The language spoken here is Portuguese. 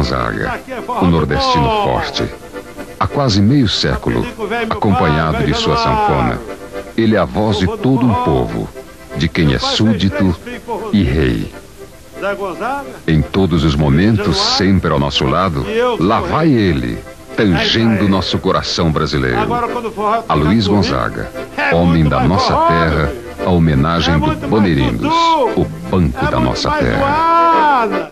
Gonzaga, o nordestino forte. Há quase meio século, acompanhado de sua sanfona, ele é a voz de todo um povo, de quem é súdito e rei. Em todos os momentos, sempre ao nosso lado, lá vai ele, tangendo nosso coração brasileiro. A Luiz Gonzaga, homem da nossa terra, a homenagem do Bandeirindos, o banco da nossa terra.